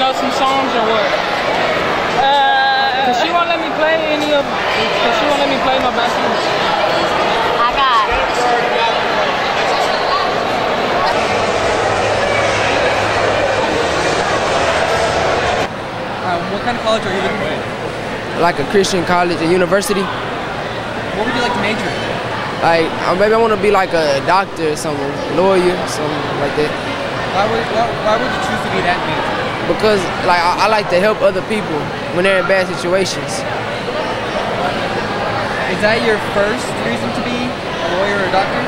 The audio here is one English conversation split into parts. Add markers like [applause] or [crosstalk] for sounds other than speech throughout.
know some songs or what? Uh, Cause she won't let me play any of. Cause she won't let me play my basketball. I got. Um, what kind of college are you looking for? like a Christian college, a university. What would you like to major in? Like uh, maybe I want to be like a doctor or something, lawyer, something like that. Why would, why, why would you choose to be that major? Because like I, I like to help other people when they're in bad situations. Is that your first reason to be a lawyer or a doctor?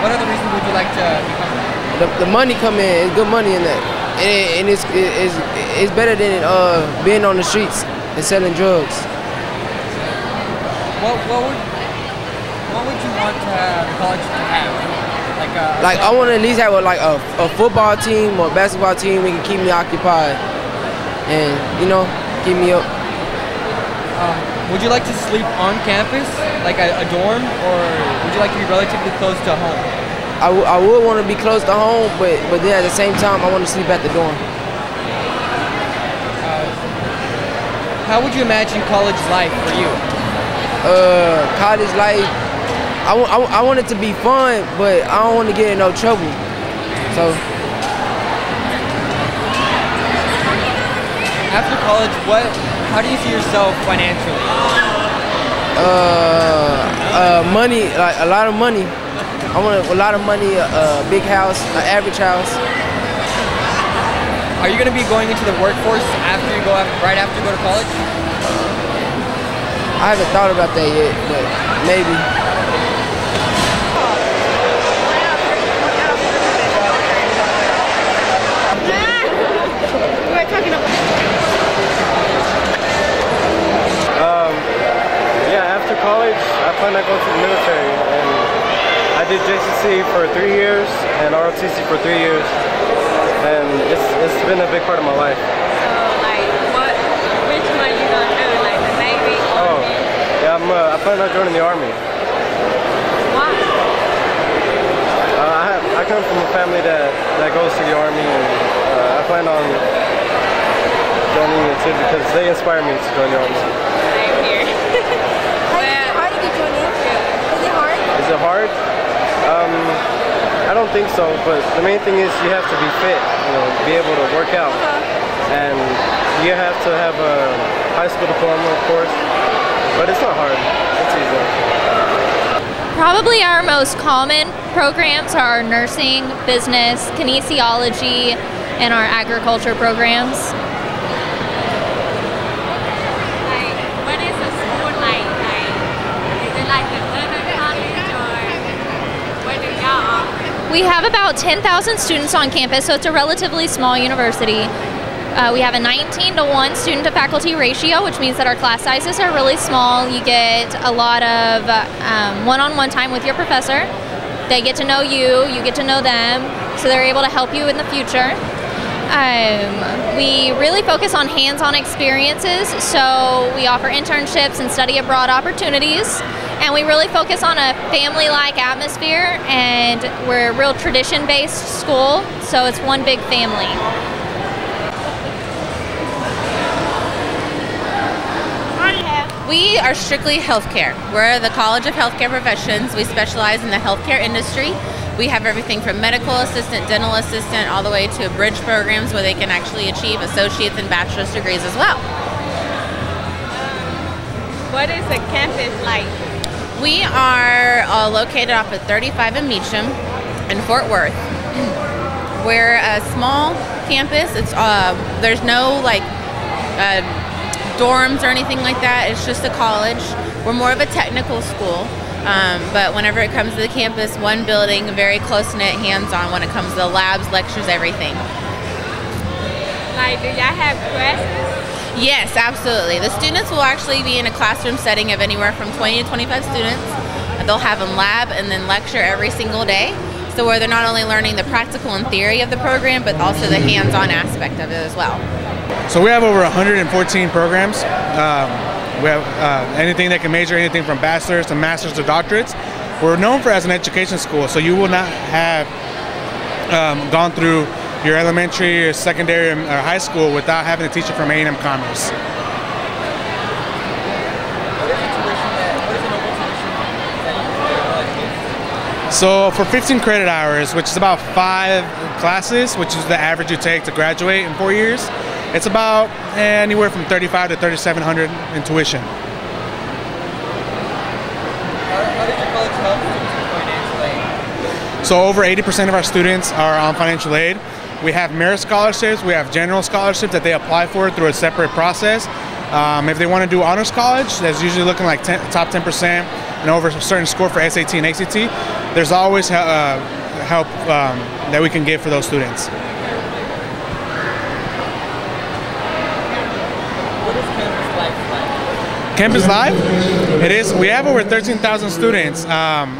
What other reasons would you like to become? The, the money come in, it's good money in that, and, it, and it's, it's it's better than uh, being on the streets and selling drugs. What, what would what would you want to have college to have? Like a Like I want to at least have a, like a, a football team or basketball team that can keep me occupied, and you know keep me up. Um, would you like to sleep on campus, like a, a dorm, or would you like to be relatively close to home? I, w- I would want to be close to home, but but then at the same time I want to sleep at the dorm. How would you imagine college life for you? uh, college life. I want, I, want- I want it to be fun, but I don't want to get in no trouble. So After college, what? How do you see yourself financially? uh, uh, money, like a lot of money. I want a lot of money, a, a big house, an average house. Are you going to be going into the workforce after you go after, right after you go to college? I haven't thought about that yet, but maybe. We're talking about. Yeah, after college, I plan on going to the military, and I did JCC for three years and ROTC for three years, and it's it's been a big part of my life. So, like, what? Which one you gonna do? Like the Navy? Oh, yeah, I'm uh, I plan on joining the army. Why? Uh, I have, I come from a family that that goes to the army, and uh, I plan on joining it too because they inspire me to join the army. Same here. [laughs] well, How did you join in? Is it hard? Is it hard? Um, I don't think so, but the main thing is you have to be fit, you know, be able to work out. And you have to have a high school diploma, of course, but it's not hard. It's easy. Probably our most common programs are nursing, business, kinesiology, and our agriculture programs. like, what is a school like? Like, is it like another college or what do y'all offer? We have about 10,000 students on campus, so it's a relatively small university. Uh, we have a 19 to 1 student to faculty ratio, which means that our class sizes are really small. You get a lot of one on one time with your professor. They get to know you, you get to know them, so they're able to help you in the future. Um, we really focus on hands on experiences, so we offer internships and study abroad opportunities. And we really focus on a family like atmosphere, and we're a real tradition based school, so it's one big family. We are strictly healthcare. We're the College of Healthcare Professions. We specialize in the healthcare industry. We have everything from medical assistant, dental assistant, all the way to bridge programs where they can actually achieve associates and bachelor's degrees as well. What is the campus like? We are uh, located off of 35 in Meacham in Fort Worth. [clears throat] We're a small campus. It's uh, there's no like uh, dorms or anything like that. It's just a college. We're more of a technical school. Um, but whenever it comes to the campus, one building, very close knit, hands on when it comes to the labs, lectures, everything. Like, do y'all have classes? Yes, absolutely. The students will actually be in a classroom setting of anywhere from 20 to 25 students. They'll have them lab and then lecture every single day. So where they're not only learning the practical and theory of the program, but also the hands-on aspect of it as well. So we have over 114 programs. Um, we have uh, anything that can major anything from bachelor's to master's to doctorates. We're known for as an education school, so you will not have um, gone through your elementary or secondary or high school without having a teacher from A&M Commerce. So for 15 credit hours, which is about five classes, which is the average you take to graduate in four years, it's about anywhere from 35 to 3,700 in tuition. So over 80% of our students are on financial aid. We have merit scholarships, we have general scholarships that they apply for through a separate process. Um, if they want to do honors college, that's usually looking like 10, top 10% and over a certain score for SAT and ACT. There's always uh, help um, that we can give for those students. What is campus life Campus Live, it is. We have over 13,000 students. Um,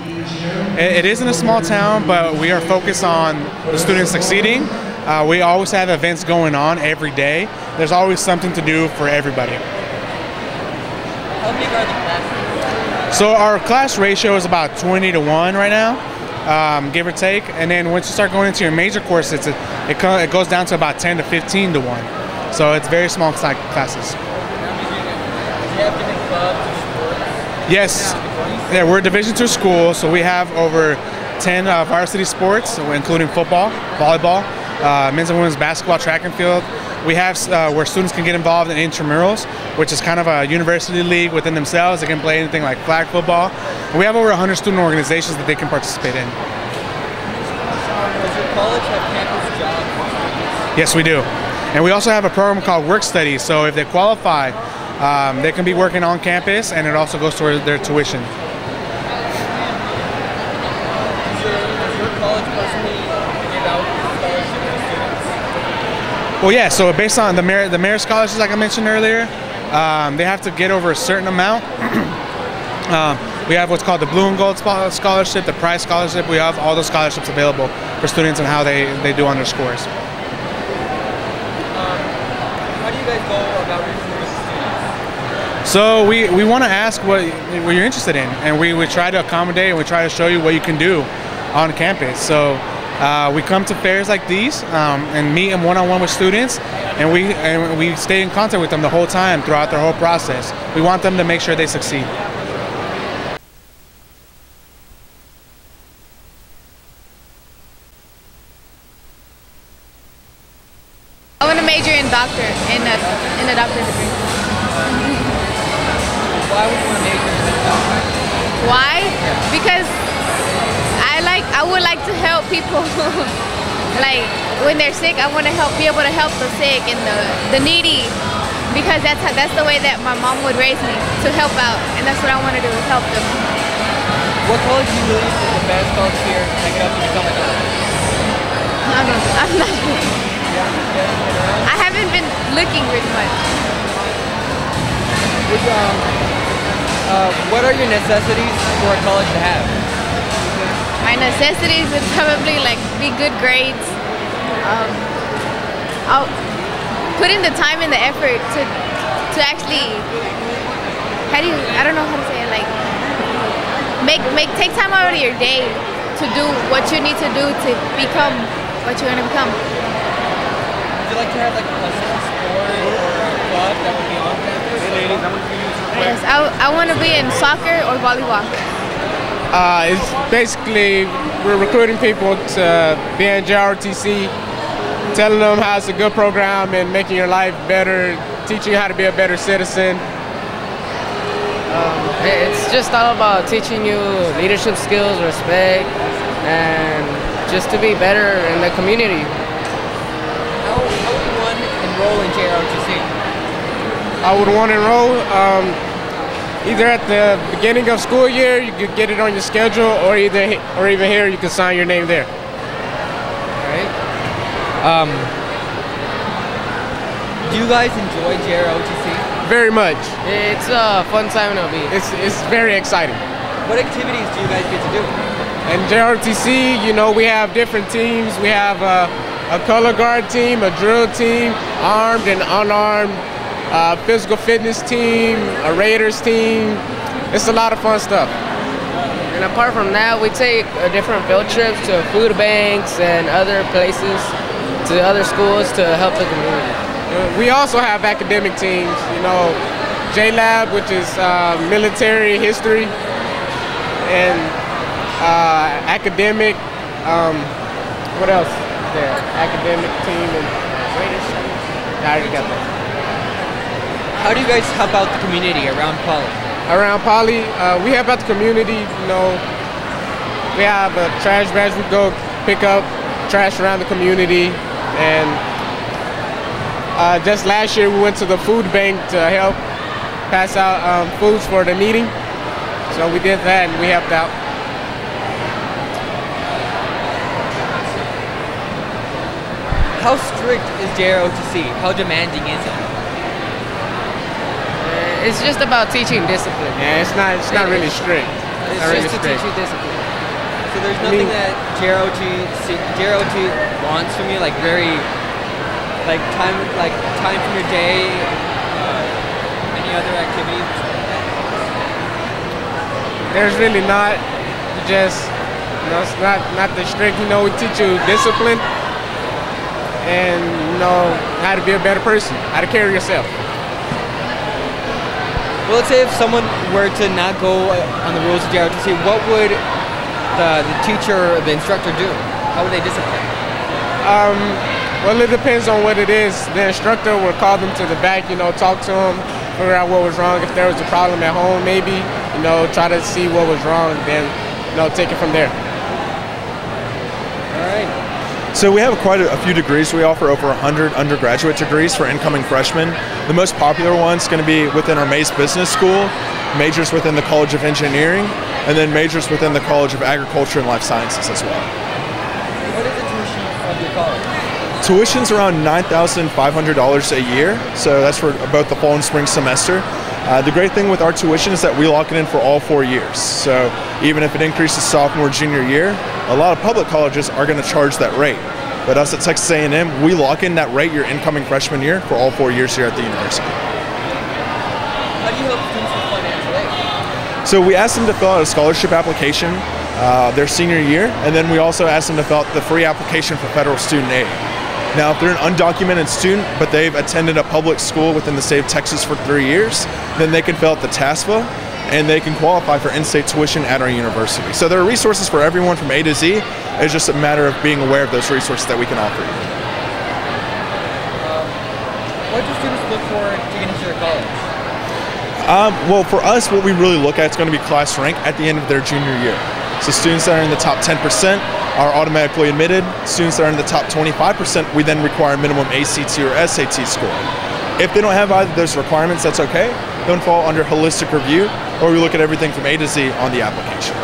it, it isn't a small town, but we are focused on the students succeeding. Uh, we always have events going on every day. There's always something to do for everybody. How big are the classes? So our class ratio is about 20 to 1 right now, um, give or take. And then once you start going into your major courses, it, it, it goes down to about 10 to 15 to 1. So it's very small cla- classes. Do you have different clubs or sports? Yes, yeah, we're a Division two school, so we have over 10 uh, varsity sports, including football, volleyball, uh, men's and women's basketball, track and field. We have uh, where students can get involved in intramurals, which is kind of a university league within themselves. They can play anything like flag football. And we have over 100 student organizations that they can participate in. Does your college have campus jobs? Yes, we do. And we also have a program called Work Study. So if they qualify, um, they can be working on campus, and it also goes toward their tuition. Well, yeah. So based on the merit, the merit scholarships, like I mentioned earlier, um, they have to get over a certain amount. [clears throat] um, we have what's called the Blue and Gold Scholarship, the Prize Scholarship. We have all those scholarships available for students and how they, they do on their scores. How do you guys go about? So we, we want to ask what, what you're interested in, and we, we try to accommodate and we try to show you what you can do on campus. So uh, we come to fairs like these um, and meet them one-on-one with students, and we and we stay in contact with them the whole time throughout their whole process. We want them to make sure they succeed. I want to major in doctor, in a, in a doctor degree. Would like to help people. [laughs] like when they're sick, I want to help be able to help the sick and the the needy. Because that's how, that's the way that my mom would raise me to help out, and that's what I want to do is help them. What college do you believe is the best college here to get up to become a doctor? I'm not, [laughs] I'm not sure. I haven't been looking really much. You, um, uh, what are your necessities for a college to have? My necessities would probably like be good grades. Um, I'll put in the time and the effort to to actually how do you I don't know how to say it like make make take time out of your day to do what you need to do to become what you want to become. Would you like to have like a sport or a club that would be on campus? Yes, I, I want to be in soccer or volleyball. Uh, it's basically we're recruiting people to be in JRTC, telling them how it's a good program and making your life better, teaching you how to be a better citizen. Um, it's just all about teaching you leadership skills, respect, and just to be better in the community. How, how would one enroll in JROTC? I would want to enroll um, either at the beginning of school year, you could get it on your schedule, or either or even here you can sign your name there. Alright. Um, do you guys enjoy JROTC? Very much. It's a fun time to be. It's it's very exciting. What activities do you guys get to do? And JRTC, you know, we have different teams. We have a, a color guard team, a drill team, armed and unarmed, uh, physical fitness team, a Raiders team. It's a lot of fun stuff. And apart from that, we take uh, different field trips to food banks and other places. to other schools to help the community. Uh, We also have academic teams, you know, JLab, which is uh, military history, and uh, academic. Um, what else? There, academic team and Raiders. I already got that. How do you guys help out the community around Poly? Around Poly, uh, we help out the community. You know, we have a trash bags. We go pick up trash around the community, and uh, just last year we went to the food bank to help pass out um, foods for the needy. So we did that, and we helped out. How strict is JROTC? How demanding is it? It's just about teaching discipline. Yeah, it's not. It's not really strict. It's not really just to strict. teach you discipline. So there's I nothing mean- that JROT JROT wants from you, like very, like time, like time from your day, uh, any other activities. There's really not. Just, you know, it's not not the strict. You know, we teach you discipline, and you know how to be a better person, how to carry yourself. Well, let's say if someone were to not go uh, on the rules of JROTC, what would the, the teacher, or the instructor do? How would they discipline? Um, well, it depends on what it is. The instructor would call them to the back, you know, talk to them, figure out what was wrong. If there was a problem at home, maybe, you know, try to see what was wrong, then, you know, take it from there. All right. So we have quite a, few degrees. We offer over 100 undergraduate degrees for incoming freshmen. The most popular one's going to be within our Mays Business School, majors within the College of Engineering, and then majors within the College of Agriculture and Life Sciences as well. What is the tuition of your college? Tuition's around $9,500 a year, so that's for both the fall and spring semester. Uh, the great thing with our tuition is that we lock it in for all four years. So even if it increases sophomore, junior year, a lot of public colleges are going to charge that rate. But us at Texas A&M, we lock in that rate your incoming freshman year for all four years here at the university. How do you help students with financial aid? So we asked them to fill out a scholarship application uh, their senior year, and then we also asked them to fill out the free application for federal student aid. Now, if they're an undocumented student, but they've attended a public school within the state of Texas for three years, then they can fill out the TASFA, and they can qualify for in-state tuition at our university. So there are resources for everyone from A to Z. It's just a matter of being aware of those resources that we can offer you. What do students look for to get into their college? Um, well, for us, what we really look at is going to be class rank at the end of their junior year. So students that are in the top 10% are automatically admitted. Students that are in the top 25%, we then require minimum ACT or SAT score. If they don't have either of those requirements, that's okay. Don't fall under holistic review, or we look at everything from A to Z on the application.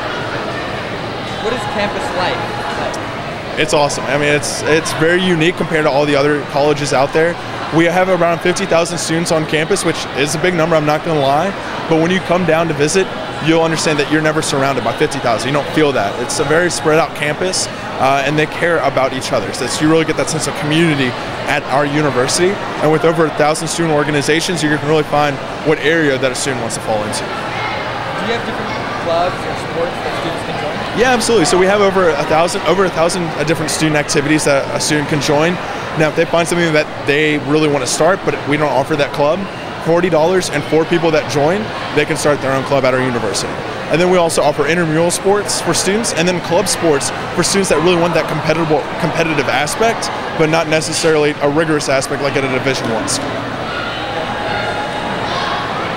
What is campus life like? It's awesome. I mean, it's it's very unique compared to all the other colleges out there. We have around 50,000 students on campus, which is a big number. I'm not going to lie, but when you come down to visit, you'll understand that you're never surrounded by 50,000. You don't feel that. It's a very spread out campus, uh, and they care about each other. So you really get that sense of community at our university. And with over a thousand student organizations, you can really find what area that a student wants to fall into. Do you have different clubs or sports that students can join? Yeah, absolutely. So we have over a thousand, over a thousand uh, different student activities that a student can join. Now, if they find something that they really want to start, but we don't offer that club, forty dollars and four people that join, they can start their own club at our university. And then we also offer intramural sports for students, and then club sports for students that really want that competitive competitive aspect, but not necessarily a rigorous aspect like at a Division One school.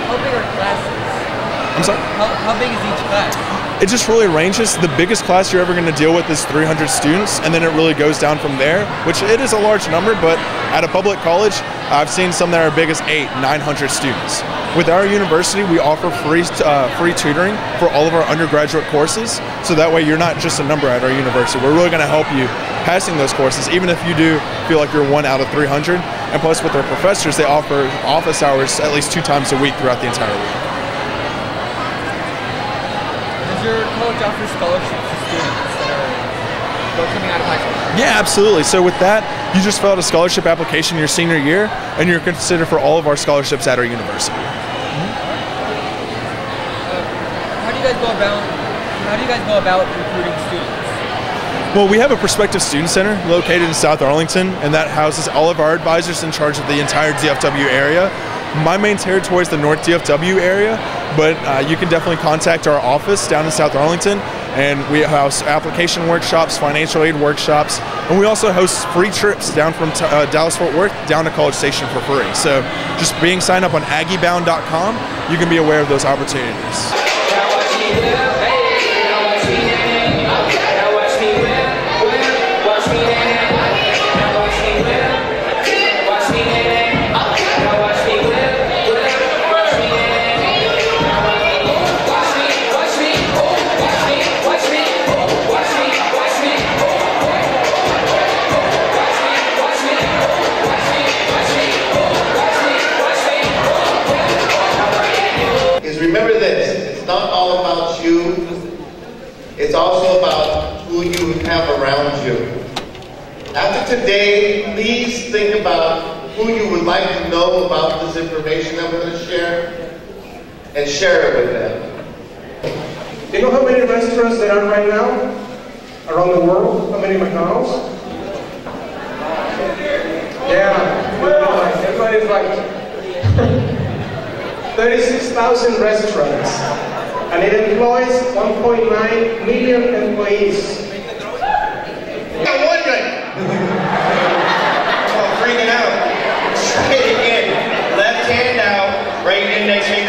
How big are classes? I'm sorry. How, how big is each class? It just really ranges. The biggest class you're ever going to deal with is 300 students, and then it really goes down from there, which it is a large number, but at a public college, I've seen some that are big as eight, 900 students. With our university, we offer free, uh, free tutoring for all of our undergraduate courses, so that way you're not just a number at our university. We're really going to help you passing those courses, even if you do feel like you're one out of 300. And plus, with our professors, they offer office hours at least two times a week throughout the entire week. Does your college offer scholarships to students that are coming out of high school? Yeah, absolutely. So with that, you just fill out a scholarship application your senior year, and you're considered for all of our scholarships at our university. How do you guys go about how do you guys go about recruiting students? Well, we have a prospective student center located in South Arlington, and that houses all of our advisors in charge of the entire DFW area. My main territory is the North DFW area, but uh, you can definitely contact our office down in South Arlington, and we house application workshops, financial aid workshops, and we also host free trips down from t- uh, Dallas Fort Worth down to College Station for free. So, just being signed up on AggieBound.com, you can be aware of those opportunities. Please think about who you would like to know about this information that we're going to share, and share it with them. You know how many restaurants there are right now around the world? How many McDonald's? Yeah, well, everybody's right. [laughs] 36,000 restaurants, and it employs 1.9 million employees. I'm wondering. Oh,